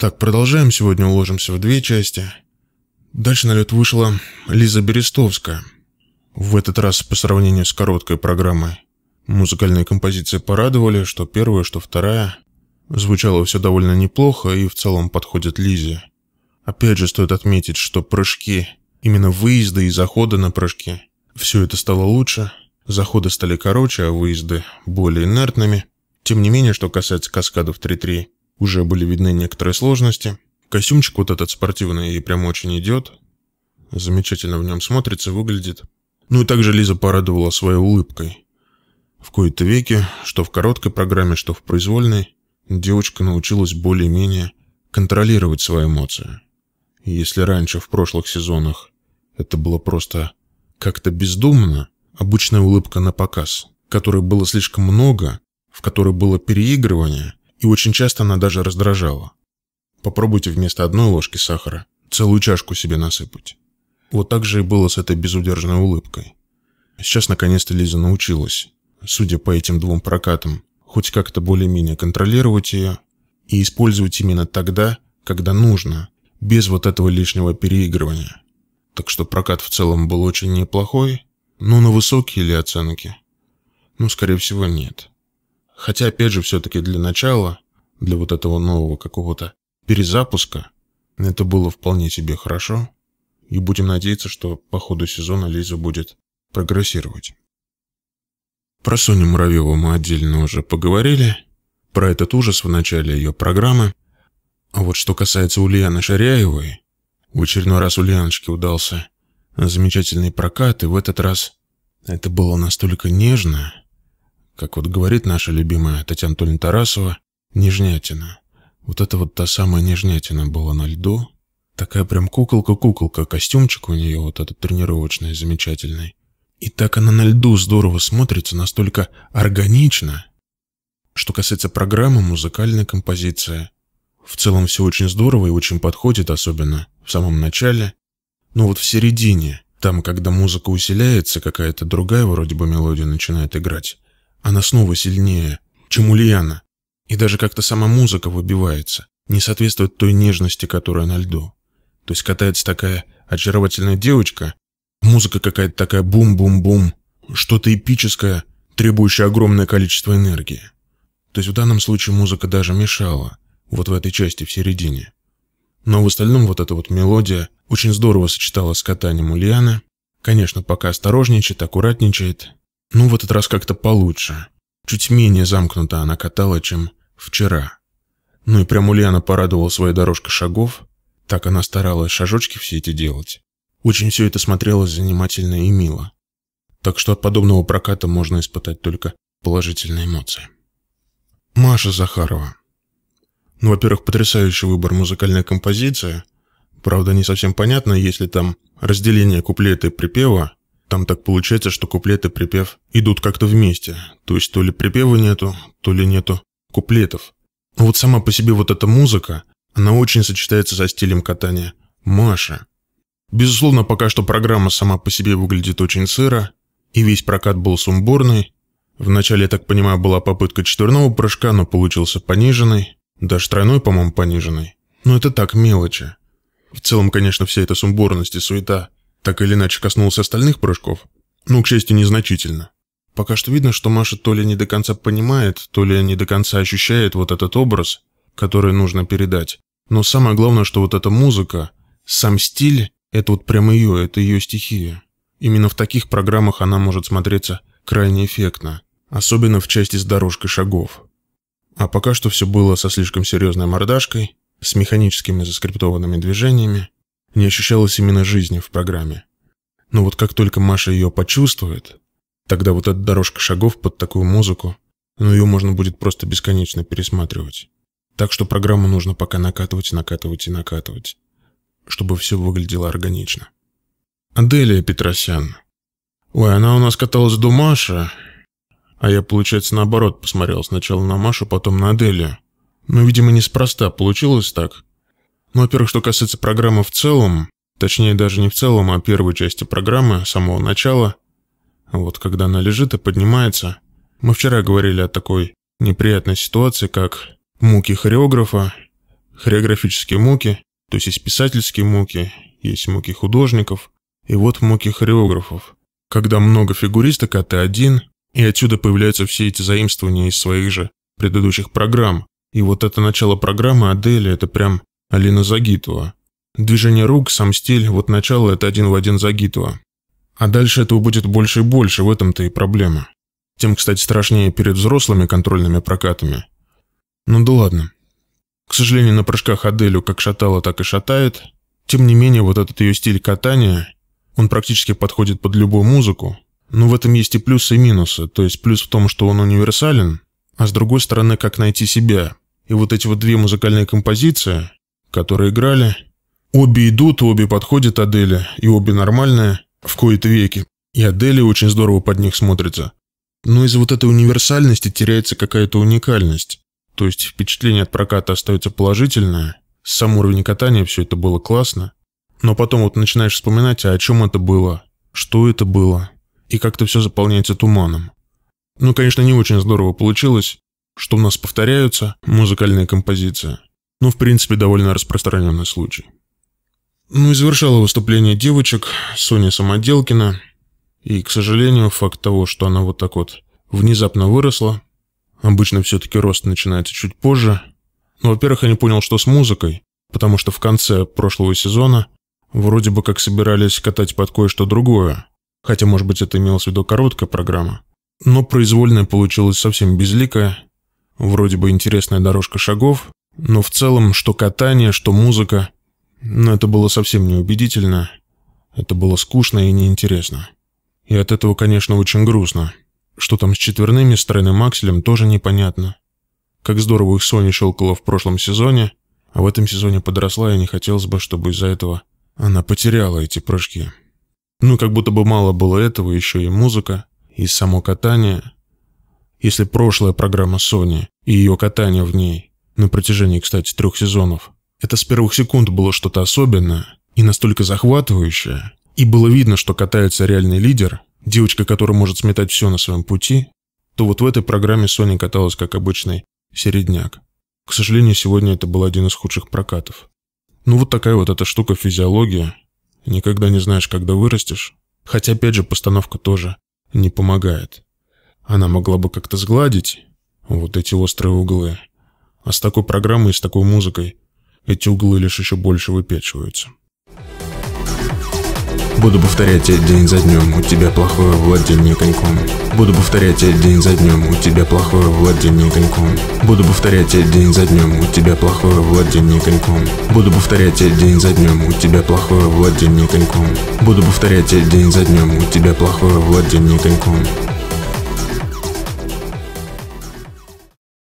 Так, продолжаем. Сегодня уложимся в две части. Дальше на лед вышла Лиза Берестовская. В этот раз по сравнению с короткой программой музыкальные композиции порадовали, что первая, что вторая. Звучало все довольно неплохо и в целом подходит Лизе. Опять же стоит отметить, что прыжки, именно выезды и заходы на прыжки, все это стало лучше. Заходы стали короче, а выезды более инертными. Тем не менее, что касается каскадов 3-3, уже были видны некоторые сложности. Костюмчик вот этот спортивный и прям очень идет. Замечательно в нем смотрится, выглядит. Ну и также Лиза порадовала своей улыбкой. В кои-то веки, что в короткой программе, что в произвольной, девочка научилась более-менее контролировать свои эмоции. И если раньше в прошлых сезонах это было просто как-то бездумно, обычная улыбка на показ, которой было слишком много, в которой было переигрывание, и очень часто она даже раздражала. Попробуйте вместо одной ложки сахара целую чашку себе насыпать. Вот так же и было с этой безудержной улыбкой. Сейчас наконец-то Лиза научилась, судя по этим двум прокатам, хоть как-то более-менее контролировать ее и использовать именно тогда, когда нужно, без вот этого лишнего переигрывания. Так что прокат в целом был очень неплохой, но на высокие ли оценки? Ну, скорее всего, нет. Хотя, опять же, все-таки для начала, для вот этого нового какого-то перезапуска, это было вполне себе хорошо. И будем надеяться, что по ходу сезона Лиза будет прогрессировать. Про Соню Муравьеву мы отдельно уже поговорили. Про этот ужас в начале ее программы. А вот что касается Ульяны Шаряевой, в очередной раз Ульяночке удался замечательный прокат, и в этот раз это было настолько нежно, как вот говорит наша любимая Татьяна Анатольевна Тарасова, нежнятина. Вот это вот та самая нежнятина была на льду. Такая прям куколка-куколка, костюмчик у нее вот этот тренировочный, замечательный. И так она на льду здорово смотрится, настолько органично. Что касается программы, музыкальной композиции, в целом все очень здорово и очень подходит, особенно в самом начале. Но вот в середине, там, когда музыка усиляется, какая-то другая вроде бы мелодия начинает играть, она снова сильнее, чем Ульяна. И даже как-то сама музыка выбивается, не соответствует той нежности, которая на льду. То есть катается такая очаровательная девочка, музыка какая-то такая бум-бум-бум, что-то эпическое, требующее огромное количество энергии. То есть в данном случае музыка даже мешала, вот в этой части в середине. Но в остальном вот эта вот мелодия очень здорово сочеталась с катанием Ульяны. Конечно, пока осторожничает, аккуратничает. Ну, в этот раз как-то получше. Чуть менее замкнуто она катала, чем вчера. Ну и прям Ульяна порадовала своей дорожкой шагов. Так она старалась шажочки все эти делать. Очень все это смотрелось занимательно и мило. Так что от подобного проката можно испытать только положительные эмоции. Маша Захарова. Ну, во-первых, потрясающий выбор музыкальной композиции. Правда, не совсем понятно, есть ли там разделение куплета и припева. Там так получается, что куплет и припев идут как-то вместе. То есть то ли припева нету, то ли нету куплетов. Но вот сама по себе вот эта музыка, она очень сочетается со стилем катания Маши. Безусловно, пока что программа сама по себе выглядит очень сыро, и весь прокат был сумбурный. Вначале, я так понимаю, была попытка четверного прыжка, но получился пониженный. Даже тройной, по-моему, пониженный. Но это так, мелочи. В целом, конечно, вся эта сумбурность и суета так или иначе коснулась остальных прыжков, но, к счастью, незначительно. Пока что видно, что Маша то ли не до конца понимает, то ли не до конца ощущает вот этот образ, который нужно передать. Но самое главное, что вот эта музыка, сам стиль, это вот прямо ее, это ее стихия. Именно в таких программах она может смотреться крайне эффектно, особенно в части с дорожкой шагов. А пока что все было со слишком серьезной мордашкой, с механическими заскриптованными движениями, не ощущалось именно жизни в программе. Но вот как только Маша ее почувствует, тогда вот эта дорожка шагов под такую музыку, ну ее можно будет просто бесконечно пересматривать. Так что программу нужно пока накатывать, накатывать и накатывать, чтобы все выглядело органично. Аделия Петросян. Ой, она у нас каталась до Маши, а я, получается, наоборот посмотрел сначала на Машу, потом на Аделию. Но, видимо, неспроста получилось так. Ну, во-первых, что касается программы в целом, точнее даже не в целом, а первой части программы, самого начала, вот когда она лежит и поднимается, мы вчера говорили о такой неприятной ситуации, как муки хореографа, хореографические муки, то есть есть писательские муки, есть муки художников, и вот муки хореографов. Когда много фигуристок, а ты один, и отсюда появляются все эти заимствования из своих же предыдущих программ. И вот это начало программы Адели – это прям Алина Загитова. Движение рук, сам стиль, вот начало – это один в один Загитова. А дальше этого будет больше и больше, в этом-то и проблема. Тем, кстати, страшнее перед взрослыми контрольными прокатами. Ну да ладно. К сожалению, на прыжках Аделю как шатала, так и шатает. Тем не менее, вот этот ее стиль катания, он практически подходит под любую музыку. Но в этом есть и плюсы, и минусы. То есть плюс в том, что он универсален, а с другой стороны, как найти себя. И вот эти вот две музыкальные композиции, которые играли, обе идут, обе подходят Аделе, и обе нормальные в кои-то веки. И Адели очень здорово под них смотрится. Но из-за вот этой универсальности теряется какая-то уникальность. То есть впечатление от проката остается положительное. Сам уровень катания, все это было классно. Но потом вот начинаешь вспоминать, а о чем это было, что это было, и как-то все заполняется туманом. Ну, конечно, не очень здорово получилось, что у нас повторяются музыкальные композиции. Ну, в принципе, довольно распространенный случай. Ну и завершала выступление девочек Соня Самоделкина. И, к сожалению, факт того, что она вот так вот внезапно выросла, обычно все-таки рост начинается чуть позже. Ну, во-первых, я не понял, что с музыкой, потому что в конце прошлого сезона вроде бы как собирались катать под кое-что другое. Хотя, может быть, это имелось в виду короткая программа. Но произвольная получилась совсем безликая. Вроде бы интересная дорожка шагов, но в целом что катание, что музыка – но это было совсем неубедительно. Это было скучно и неинтересно. И от этого, конечно, очень грустно. Что там с четверными, с тройным акселем, тоже непонятно. Как здорово их Соня щелкала в прошлом сезоне, а в этом сезоне подросла, и не хотелось бы, чтобы из-за этого она потеряла эти прыжки. Ну, как будто бы мало было этого, еще и музыка, и само катание. Если прошлая программа Сони и ее катание в ней, на протяжении, кстати, трех сезонов, это с первых секунд было что-то особенное и настолько захватывающее. И было видно, что катается реальный лидер, девочка, которая может сметать все на своем пути, то вот в этой программе Соня каталась как обычный середняк. К сожалению, сегодня это был один из худших прокатов. Ну вот такая вот эта штука физиология. Никогда не знаешь, когда вырастешь. Хотя, опять же, постановка тоже не помогает. Она могла бы как-то сгладить вот эти острые углы. А с такой программой и с такой музыкой эти углы лишь еще больше выпячиваются. Буду повторять день за днем, у тебя плохое владение коньком. Буду повторять день за днем, у тебя плохое владение коньком. Буду повторять день за днем, у тебя плохое владение коньком. Буду повторять день за днем, у тебя плохое владение коньком. Буду повторять день за днем, у тебя плохое владение коньком.